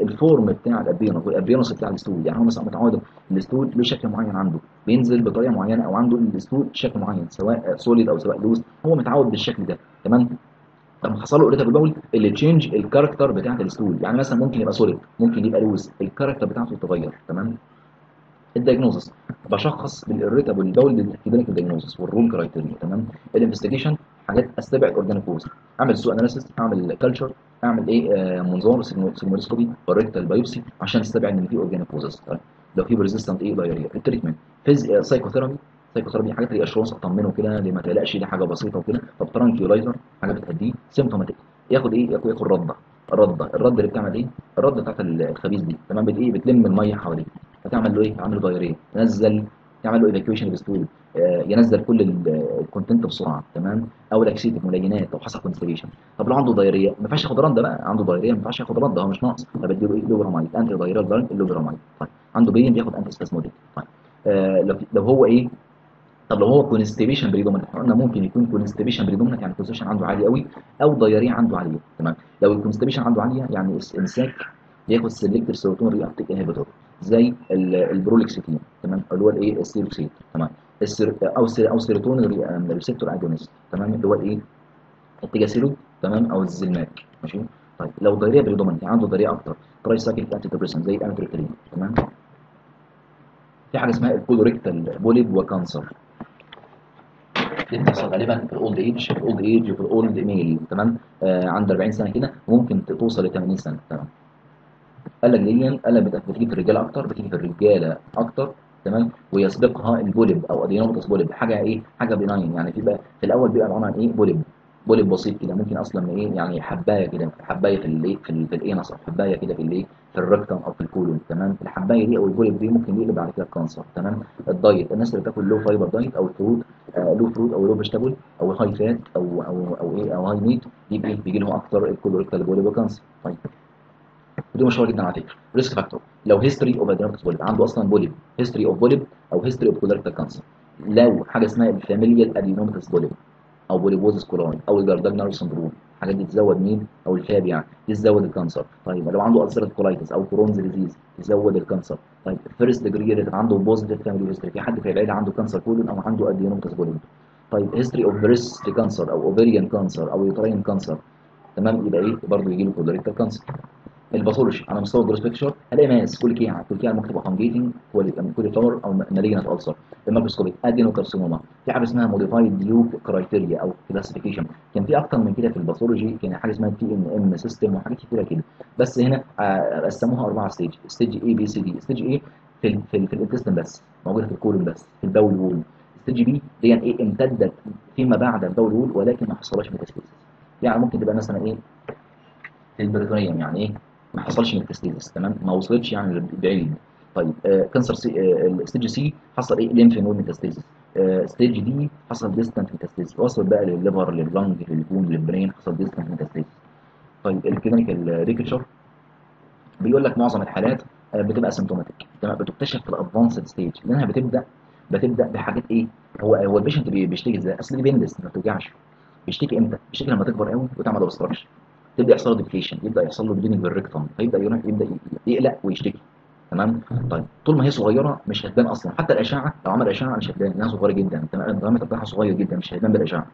ال form بتاع ال appearance وال appearance بتاع ال stool. يعني هو مثلا متعود ال stool له شكل معين عنده. بينزل بطريقة معينة أو عنده ال stool شكل معين سواء solid أو سواء loose هو متعود بالشكل ده. تمام؟ لما حصل له irritable bowel اللي change ال character بتاعت ال stool. يعني مثلا ممكن يبقى solid ممكن يبقى loose ال character بتاعته يتغير تمام؟ ال diagnosis. بشخص بال irritable bowel بال clinical diagnosis وال Rome criteria تمام؟ ال investigation حاجات أستبعد organic cause أعمل stool analysis أعمل culture أعمل إيه؟ آه منظار sigmoidoscopy و rectal biopsy عشان أستبعد إن في organic طيب لو في resistant إيه؟ diarrhea ال treatment phase psychotherapy psychotherapy حاجات assurance اطمنه كده اللي ما تقلقش دي حاجة بسيطة وكده. طب tranquilizer حاجة بتهديه. symptomatic ياخد إيه؟ ياخد ياخد ردة. الرده الرده اللي بتعمل إيه؟ الرده بتاعت الخبيث دي. تمام؟ بت إيه؟ بتلم المية حواليه فتعمل له إيه؟ له diarrhea تنزل تعمل له evacuation آه ينزل كل ال content بسرعة تمام؟ أو laxative ملينات لو حصل constipation طب لو عنده diarrhea ما ينفعش ياخد رده بقى. عنده diarrhea ما ينفعش ياخد رده هو مش ناقص. فبديله إيه؟ loperamide anti-diarrheal drug ال loperamide طيب. عنده pain بياخد anti-spasmodic طيب. آه لو هو إيه؟ طب لو هو constipation predominant إحنا قلنا ممكن يكون constipation predominant يعني ال constipation عنده عالي قوي أو diarrhea عنده عالية تمام؟ لو ال constipation عنده عالية يعني امساك بياخد selective serotonin reuptake inhibitor زي ال paroxetine تمام؟ اللي هو الايه؟ ال Seroxat تمام. السير أو سير أو serotonin receptor agonist تمام؟ اللي هو الايه؟ ال tegaserod تمام؟ أو ال Zelmac ماشي؟ طيب. لو diarrhea predominant عنده diarrhea أكتر. tricyclic antidepressant زي ال amitriptyline تمام؟ في حاجة اسمها ال colorectal polyp و cancer. دي بتحصل غالبا في ال old age في ال old age وفي ال old male تمام؟ آه عند 40 سنة كده. ممكن توصل ل 80 سنة. تمام؟ لك دي لك بتيجي في الرجالة أكتر بتيجي في الرجالة أكتر تمام؟ ويسبقها ال polyp أو adenomatous polyp حاجة إيه؟ حاجة benign يعني في بقى في الأول بيبقى عن إيه؟ polyp polyp بسيط كده ممكن أصلا إيه؟ يعني حباية كده حباية في الايه في, في ال anus أو حباية كده في الايه في ال rectum أو في ال colon تمام؟ الحباية دي أو ال polyp دي ممكن يقلب بعد كده cancer تمام؟ ال diet الناس اللي بتاكل low fiber diet أو fruit آه low fruit أو low vegetable أو high fat أو أو أو إيه؟ أو high meat دي بيجي لهم أكتر ال colorectal polyp و cancer طيب ودي مشهوره جدا على فكرة. risk factor لو history of adenomatous polyp عنده أصلا polyp history of polyp أو history of colorectal cancer لو حاجة اسمها ال familial adenomatous polyp أو polyposis coli أو ال Gardner syndrome الحاجات دي تزود مين؟ أو ال FAP يعني تزود ال cancer. طيب لو عنده ulcerative colitis أو Crohn's disease تزود ال cancer. طيب first degree اللي عنده positive family history في حد في العيله عنده cancer colon أو عنده adenomatous polyp طيب history of breast cancer أو ovarian cancer أو uterine cancer تمام؟ يبقى إيه؟ برضه يجي له colorectal cancer ال pathology. على مستوى ال gross picture هلاقي mass ممكن تبقى فانجيتنج كل فلور أو مالجنت السر الميكروسكوبيك ادينوكارسينوما في حاجة اسمها موديفايد ليوك كرايتيريا أو كلاسيفيكيشن كان في أكتر من كده في الباثولوجي كان حاجة اسمها تي ام ام سيستم وحاجات كتيرة كده. بس هنا آه، قسموها أربعة ستيج ستيج اي بي سي دي ستيج اي في ال في, ال في الانتستين بس موجودة في الكولون بس في الباول وول ستيج بي دي يعني إيه امتدت فيما بعد الباول وول ولكن ما حصلش ميتاستاسيس يعني ممكن تبقى مثلا إيه ال peritoneum يعني إيه ما حصلش metastasis تمام؟ ما وصلتش يعني بعيد. طيب آه cancer C آه ال stage C حصل إيه؟ lymph node metastasis آه stage D حصل distant metastasis وصل بقى للليفر لللنج للبون للبرين حصل distant metastasis طيب ال clinical picture بيقول لك معظم الحالات آه بتبقى asymptomatic تمام؟ بتكتشف في ال advanced stage لأنها بتبدأ بتبدأ بحاجات إيه؟ هو هو ال patient بيشتكي إزاي؟ أصل دي ما بتوجعش. بيشتكي إمتى؟ بيشتكي لما تكبر قوي وتعمل obstruction تبدا يحصل له deviation يبدأ يحصل له bleeding per rectum فيبدا يروح يبدأ يقلق ويشتكي. تمام؟ طيب طول ما هي صغيرة مش هتبان أصلا. حتى الأشعة لو عمل أشعة مش هتبان لأنها صغيرة جدا. ال diameter بتاعها صغير جدا مش هيبان بالأشعة.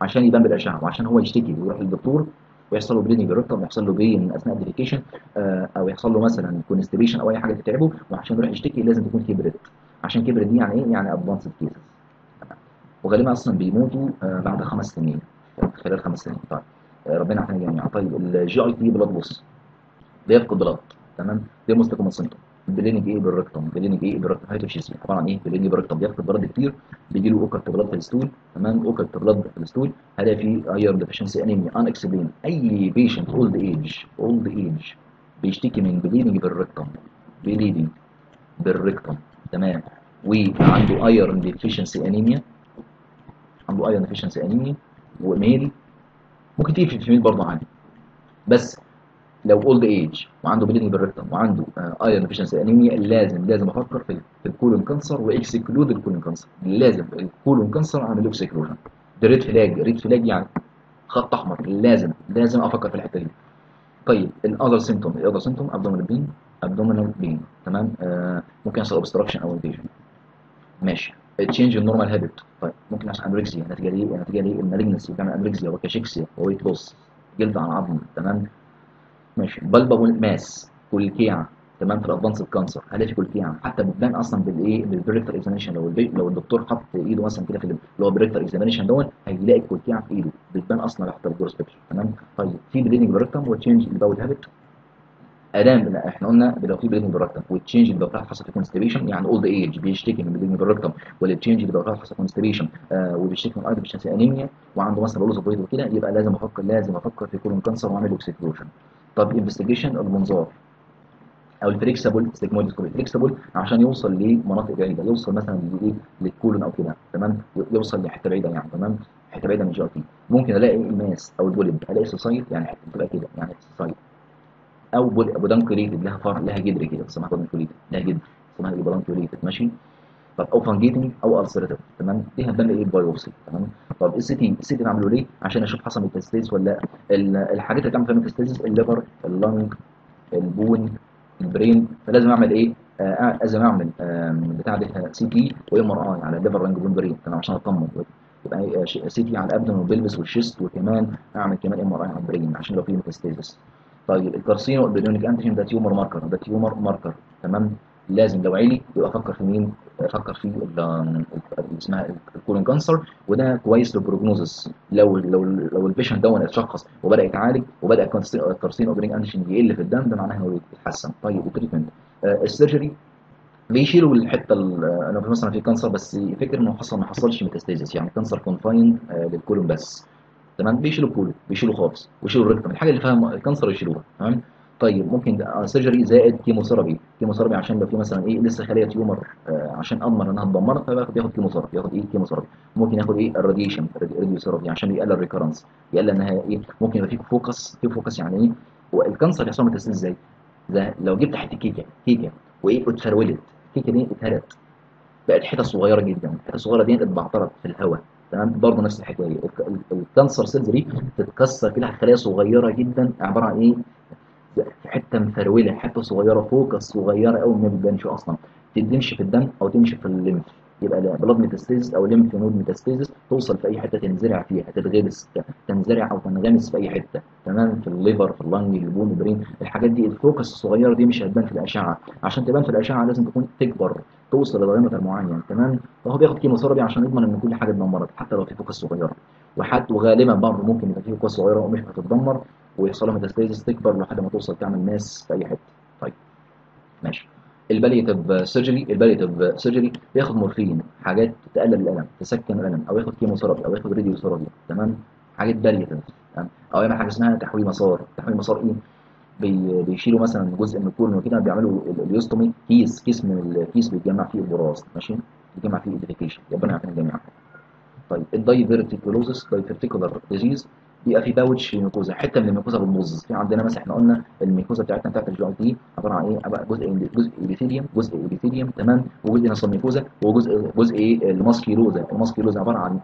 عشان يبان بالأشعة وعشان هو يشتكي ويروح للدكتور ويحصل له bleeding per rectum ويحصل له pain أثناء ال defecation آه أو يحصل له مثلا constipation أو أي حاجة تتعبه وعشان يروح يشتكي لازم تكون كبرت. عشان كبرت دي يعني إيه؟ يعني advanced cases وغالبا أصلا بيموتوا آه بعد خمس سنين خلال خمس سنين. طيب. ربنا يعافينا جميعا طيب ال GIT blood بص بيفقد blood تمام؟ دي most common symptom bleeding إيه per rectum bleeding إيه per rectum hematochezia عبارة عن إيه؟ bleeding per rectum بيفقد blood كتير. بيجي له occult blood في ال stool. تمام؟ occult blood في ال stool. هلاقي فيه iron deficiency anemia unexplained أي patient old age old age بيشتكي من bleeding per rectum bleeding per rectum تمام؟ وعنده iron deficiency anemia عنده iron deficiency anemia و male ممكن تيجي في ال female برضه عادي. بس لو old age وعنده bleeding per rectum وعنده iron deficiency anemia لازم لازم أفكر في ال colon cancer و exclude ال colon cancer لازم ال colon cancer اعمل له exclusion ده red flag red flag يعني خط أحمر. لازم لازم أفكر في الحتة دي. طيب ال other symptom ال other symptom abdominal pain abdominal pain تمام؟ آه ممكن يحصل obstruction أو invasion ماشي. change ال normal habit طيب ممكن يحصل anorexia نتيجة ليه نتيجة ليه ال malignancy بتعمل anorexia و cachexia و weight loss جلد عن عظم تمام؟ ماشي. palpable mass كلكيعه تمام؟ في ال advanced cancer هل في كلكيعه حتى بتبان أصلا بالإيه؟ بال PR examination لو. لو الدكتور حط إيده مثلا كده في اللي هو PR examination دوت هيلاقي الكلكيعه في إيده. بتبان أصلا تحت ال gross picture تمام؟ طيب في bleeding per rectum و change ال bowel habit أدام لا إحنا قلنا لو في bleeding per rectum وال change اللي بيبقى حصل في constipation يعني old age بيشتكي من bleeding per rectum ولا ال change اللي بيبقى حصل في constipation آه وبيشتكي من أيضا بيشتكي انيميا وعنده مثلا ب loss of وكده يبقى لازم أفكر لازم أفكر في colon cancer وأعمل exclusion طب investigation المنظار أو ال flexible sigmoidoscopy flexible عشان يوصل لمناطق بعيدة يوصل مثلا لإيه؟ لل colon أو كده تمام؟ يوصل لحتة بعيدة يعني تمام؟ حتة بعيدة من GIT. ممكن ألاقي ال mass أو ال polyp ألاقي sessile يعني حتة بتبقى كده يعني sessile أو pedunculated لها فرع لها جدر كده اسمها pedunculated لها جدر اسمها إيه pedunculated ماشي؟ طب أو fungating أو ulcerative تمام؟ دي هتبان إيه؟ ال biopsy تمام؟ طب ال CT ال CT بعمله ليه؟ عشان أشوف حصل metastasis ولا لا الحاجات اللي بتعمل فيها ميتاستيز الليفر اللنج البون البرين فلازم أعمل إيه؟ آه لازم أعمل آه بتاع ده CT و MRI على ال liver lung bone brain تمام؟ عشان أطمن. يبقى CT على ال abdomen وال pelvis وال chest وكمان أعمل كمان MRI على ال brain عشان لو في metastasis طيب ال carcinoembryonic antigen ده tumor marker ده tumor marker تمام؟ لازم لو عالي يبقى أفكر في مين؟ أفكر في اسمها ال colon cancer وده كويس لل prognosis. لو لو لو ال patient ده اتشخص وبدأ يتعالج وبدأ ال carcinoembryonic antigen يقل في الدم ده معناه إنه يتحسن. طيب ال treatment آه ال surgery بيشيلوا الحتة أنا مثلا في cancer بس فكر إنه حصل ما حصلش metastasis يعني cancer confined آه لل colon بس. تمام؟ بيشيلوا ال colon بيشيلوا خالص ويشيلوا ال rectum الحاجة اللي فيها ال cancer يشيلوها تمام؟ طيب ممكن surgery زائد chemotherapy chemotherapy عشان لو في مثلا إيه لسه خلية tumor آه عشان اضمن إنها اتدمرت فبياخد ياخد chemotherapy ياخد إيه؟ chemotherapy ممكن ياخد إيه؟ ال radiation radiotherapy عشان يقلل ال recurrence يقلل إنها إيه؟ ممكن يبقى في focus في focus يعني إيه؟ وال cancer يحصل metastasis إزاي؟ ده لو جبت حتة كيكة كيكة وإيه؟ اتفرولت الكيكه دي اتهرت. بقت حتت صغيرة جدا الحتة الصغيرة دي اتبعترت في الهواء. تمام؟ برضه نفس الحكاية. ال cancer cells دي تتكسر كده خلايا صغيرة جدا عبارة عن إيه؟ حتة مفرولة حتة صغيرة focus صغيرة قوي ما بتبانش أصلا. تمشي في الدم أو تمشي في ال lymph. يبقى blood metastasis أو lymph node metastasis توصل في أي حتة تنزرع فيها تتغمس تنزرع أو تنغمس في أي حتة. تمام؟ في ال liver في ال lung ال bone ال brain. الحاجات دي ال focus الصغيرة دي مش هتبان في الأشعة. عشان تبان في الأشعة لازم تكون تكبر. توصل ل diameter معين تمام فهو بياخد chemotherapy عشان يضمن إن كل حاجة اتدمرت حتى لو في focus صغيره وحتى وغالبا برضه ممكن يبقى في focus صغيره ومش هتتدمر ويحصل لها metastasis تكبر لحد ما توصل تعمل mass في أي حتة. طيب. ماشي. ال palliative surgery ال palliative surgery بياخد مورفين حاجات تقلل الألم تسكن الألم أو ياخد chemotherapy أو ياخد radiotherapy تمام؟ حاجات palliative. أو يعمل حاجة اسمها تحويل مسار. تحويل مسار إيه؟ بي بيشيلوا مثلا جزء من ال colon وكده بيعملوا ileostomy كيس كيس من الكيس بيتجمع فيه البراز ماشي؟ بيتجمع فيه ال defecation ربنا يعافينا جميعا. طيب ال diverticulosis diverticular disease بيبقى في pouch في ال mucosa حتة من ال mucosa بتبوظ. في عندنا مثلا إحنا قلنا ال mucosa بتاعتنا بتاعت ال GIT عبارة عن إيه؟ جزء جزء epithelium جزء epithelium تمام؟ وجزء submucosa وجزء جزء إيه؟ ال muscularis. ال muscularis عبارة عن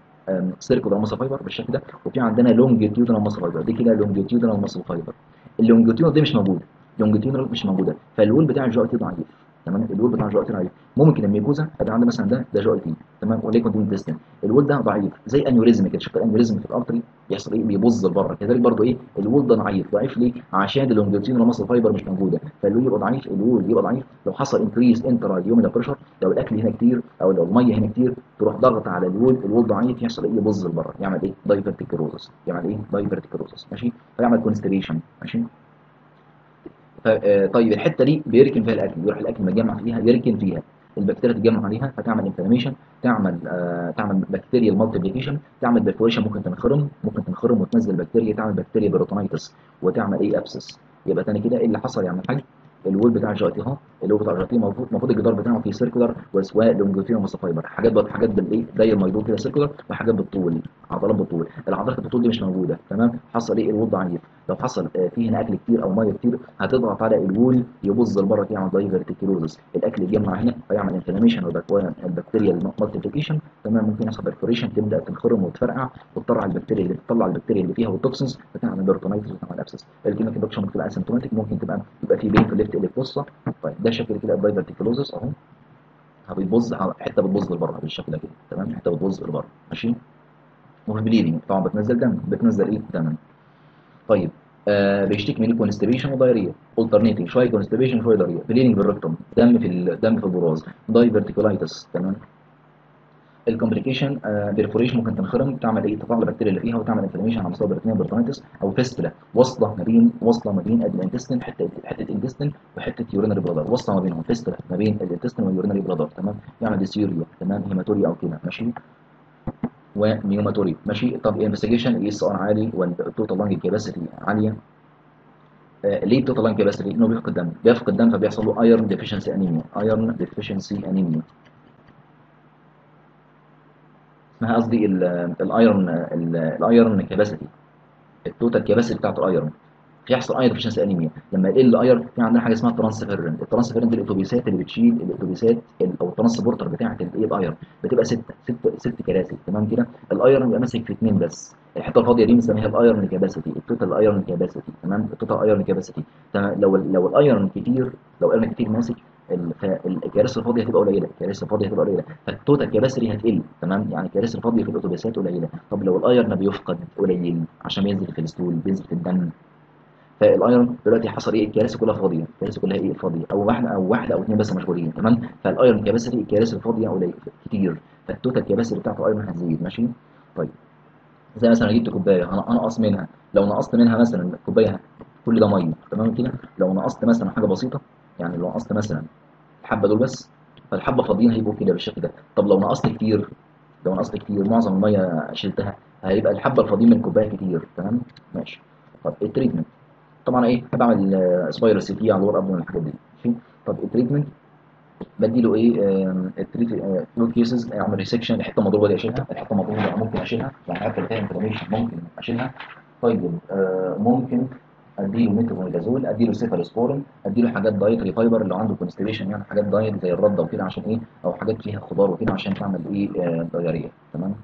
circular muscle fiber بالشكل ده. وفي عندنا longitudinal muscle fiber دي كده longitudinal muscle fiber ال longitudinal دي مش موجودة. longitudinal مش موجودة. فال wall بتاع ال GIT ضعيف. تمام؟ ال wall بتاع GIT ضعيف ممكن ال mucosa ادي عندي مثلا ده ده GIT تمام؟ وليكن دي intestine ال wall ده ضعيف. زي aneurysm كده شفت ال aneurysm في ال artery يحصل إيه؟ بيبظ لبره كذلك برضو إيه؟ ال wall ده ضعيف. ضعيف ليه؟ عشان ال longitudinal muscle fiber مش موجودة. فال wall يبقى ضعيف ال wall يبقى ضعيف. لو حصل increase intraluminal pressure لو الأكل هنا كتير أو لو المية هنا كتير تروح ضغط على ال wall ال wall ضعيف يحصل إيه؟ يبظ لبره يعمل إيه؟ diverticulosis يعمل إيه؟ diverticulosis ماشي؟ فيعمل constriction ماشي؟ طيب الحتة دي بيركن فيها الأكل يروح الأكل متجمع فيها يركن فيها البكتيريا تتجمع عليها فتعمل inflammation تعمل آه تعمل bacterial multiplication تعمل perforation ممكن تنخرم ممكن تنخرم وتنزل بكتيريا تعمل بكتيريا peritonitis وتعمل إيه abscess يبقى تاني كده إيه اللي حصل؟ يعمل حاجة ال wall بتاع ال GIT اهو ال wall بتاع ال GIT المفروض المفروض الجدار بتاعه فيه circular واسواق longitudinal muscle fiber حاجات بقى حاجات بالايه زي الميدون كده circular وحاجات بالطول عضلات بالطول. العضلات بالطول دي مش موجودة تمام؟ حصل إيه؟ ال wall ضعيف. لو حصل آه، فيه هنا أكل كتير أو مية كتير هتضغط على ال wall يبظ لبره يعمل diverticulosis الأكل يتجمع هنا فيعمل inflammation والبكتيريا ال multiplication تمام؟ ممكن يحصل perforation تبدأ تنخرم وتفرقع وتطلع البكتيريا اللي تطلع البكتيريا اللي فيها وال toxins فتعمل peritonitis وتعمل abscess ممكن تبقى asymptomatic ممكن تبقى يبقى في pain في اللي بصه طيب ده شكل كده ال diverticulosis أهو. بيبظ حتة بتبظ لبره بالشكل ده كده. تمام؟ حتة بتبظ لبره ماشي؟ وفي bleeding طبعا بتنزل دم. بتنزل إيه؟ دم. طيب آه بيشتكي من constipation و diarrhea alternating شوية constipation شوية diarrhea bleeding per rectum دم في الدم في البراز. diverticulitis تمام؟ ال complication perforation ممكن تنخرم تعمل إيه تطلع البكتيريا اللي فيها وتعمل inflammation على مستوى peritoneum peritonitis أو fistula وصله ما بين وصله ما بين ال intestine حتة حتة intestine وحتة urinary bladder وصله ما بينهم fistula ما بين ال intestine وال urinary bladder تمام؟ يعمل dysuria تمام؟ hematuria أو كده ماشي؟ و pneumaturia ماشي؟ طب investigation ESR عالي وال total lung capacity عالية. آه ليه ال total lung capacity؟ إنه بيفقد دم. بيفقد دم فبيحصل له iron deficiency anemia iron deficiency anemia اسمها قصدي ال iron ال iron capacity ال total capacity بتاعت ال iron يحصل iron deficiency anemia لما يقل ال iron في عندنا حاجة اسمها transferrin ال transferrin دي الاتوبيسات اللي بتشيل الاتوبيسات أو ال transporter بتاعة ال iron بتبقى ستة ست ست كراسي تمام كده؟ ال iron بيبقى ماسك في اثنين بس. الحته الفاضية دي بنسميها ال iron capacity ال total iron capacity تمام؟ ال total iron capacity لو لو ال iron كتير لو ال iron كتير ماسك فالكراسي الفاضيه هتبقى قليلة. الكراسي الفاضيه هتبقى قليلة. فال total capacity هتقل. تمام؟ يعني الكراسي الفاضيه في الاتوبيسات قليلة. طب لو ال iron بيفقد قليل عشان بينزل في ال stool بينزل في الدم. فال iron دلوقتي حصل إيه؟ الكراسي كلها فاضية. الكراسي كلها إيه؟ فاضية. أو واحدة أو واحدة أو اثنين بس مشغولين. تمام؟ فال iron capacity الكراسي الفاضيه قليل كتير. فال total capacity بتاعت ال iron هتزيد. ماشي؟ طيب. زي مثلا جبت كوباية. أنا انقص منها. لو نقصت منها مثلا كوباية كل ده مية. تمام كده؟ لو نقصت مثلا حاجة بسيطة يعني لو نقصت مثلا الحبة دول بس فالحبة فاضيين هيبقوا كده بالشكل ده. طب لو نقصت كتير لو نقصت كتير معظم المية شلتها هيبقى الحبة الفاضيين من الكوبايه كتير. تمام؟ ماشي. طب ال treatment طبعا إيه؟ بعمل spiral CT على الورق قبل الحاجات دي. ماشي؟ طب ال treatment بديله إيه؟ ال treat لو cases أعمل resection الحتة المضروبة دي أشيلها الحتة المضروبة ممكن أشيلها. يعني حتى اللي فيها inflammation ممكن أشيلها. طيب آه ممكن أديله ميترونيدازول أديله سيفالوسبورين أديله حاجات dietary fiber اللي عنده constipation يعني حاجات diet زي الرده وكده عشان إيه؟ أو حاجات فيها خضار وكده عشان تعمل إيه؟ آه diarrhea. تمام؟